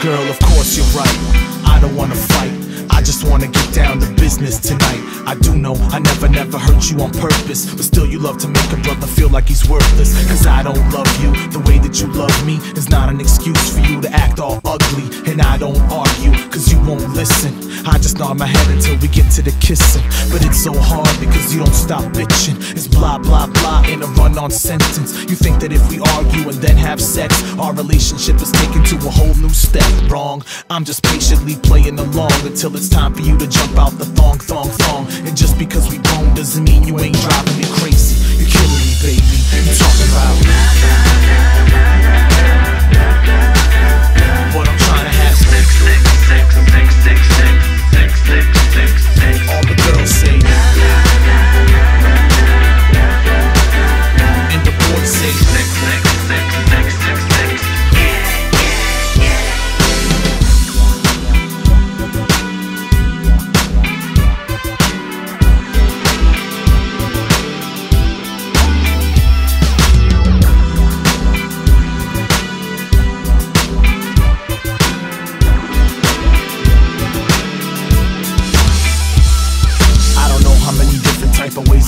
Girl, of course you're right. I don't wanna fight. I just wanna get down to business tonight. I do know I never, never hurt you on purpose. But still, you love to make a brother feel like he's worthless. Cause I don't love you the way that you love me. Is not an excuse for you to act all ugly. And I don't argue, cause you won't listen. I just nod my head until we get to the kissing. But it's so hard because you don't stop bitching. It's blah, blah, blah in a run on sentence. You think that if we argue and then have sex, our relationship is taken to a whole new step. Wrong. I'm just patiently playing along until it's time for you to jump out the thong, thong, thong. And just because we bone doesn't mean you ain't driving me crazy. You're killing me, baby. You talking about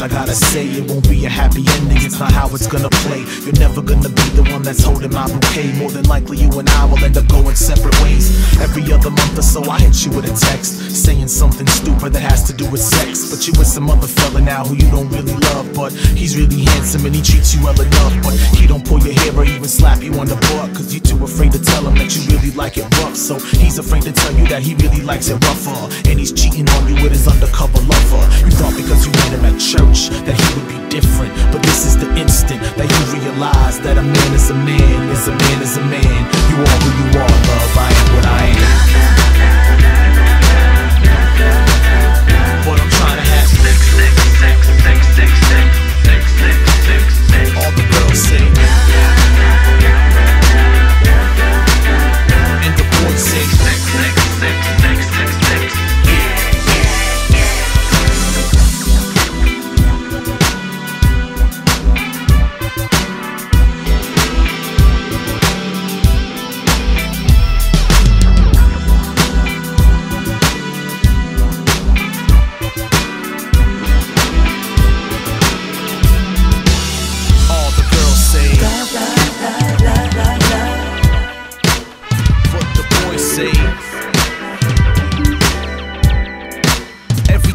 I gotta say it won't be a happy ending. It's not how it's gonna play. You're never gonna be the one that's holding my bouquet. More than likely, you and I will end up going separate ways. Every other month or so, I hit you with a text saying something stupid that has to do with sex. But you with some other fella now who you don't really love, but he's really handsome and he treats you well enough. But he don't pull your hair or even slap you on the butt, cause you're too afraid to tell him that you really like it rough. So he's afraid to tell you that he really likes it rougher, and he's realize that a man is a man, is a man is a man. You are who you are, love. I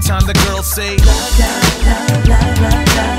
time the girls say la la la la la la